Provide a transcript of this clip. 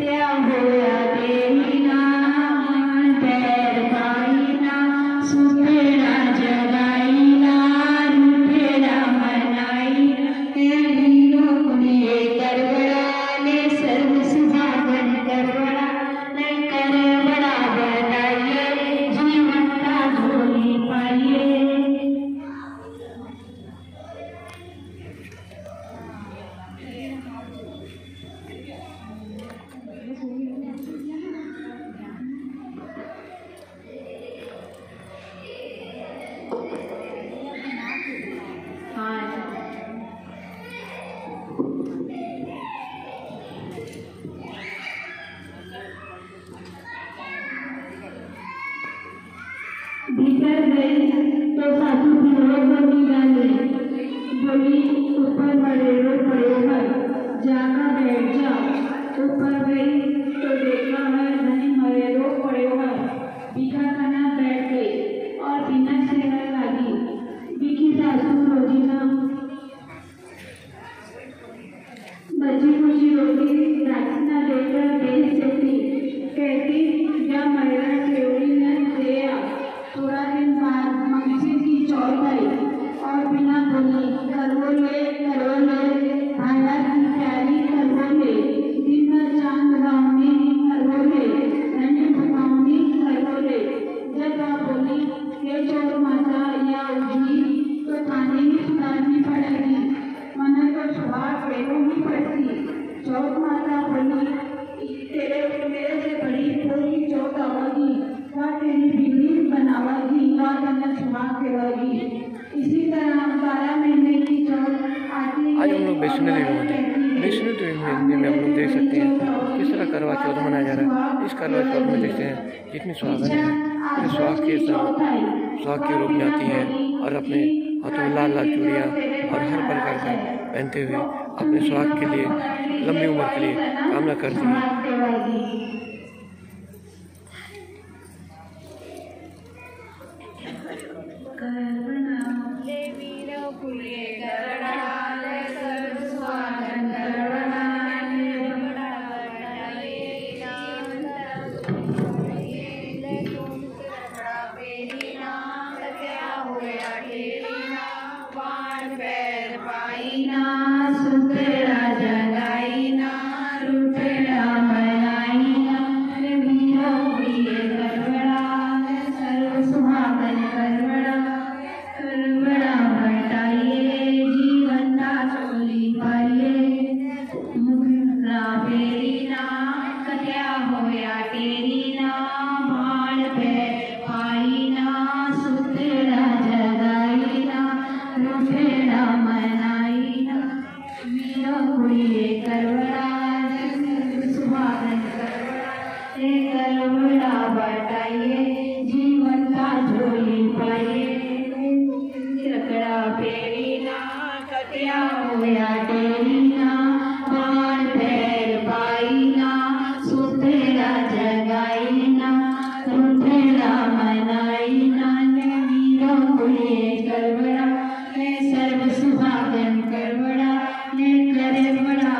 yang. तो साधु विरोध बनी डाले बोली ऊपर बड़े रो पड़े पर चौथ माता बोली तेरे मेरे से बड़ी चौथ आवागी तेरी बनावागी रहेगी इसी तरह बारह महीने की चौथ आती आज हम लोग वैष्णो देवी में वैष्णो देवी में हिंदी में हम लोग देख सकते हैं किस तरह करवा चौथ मनाया जा रहा है। इस करवा चौथ में देखते हैं जितनी सुहागन है। ये सुहाग के सुहाग के रूप में आती है और अपने हाथों लाल लाल चूड़ियाँ और हर प्रकार का पहनते हुए अपने स्वास्थ्य के लिए लंबी उम्र के लिए कामना करती है। करुणाजन सुभान हे करुणा बटाइए जीवन का झोली पाइए रखड़ा पेड़ी ना कटिया हुआ टेरी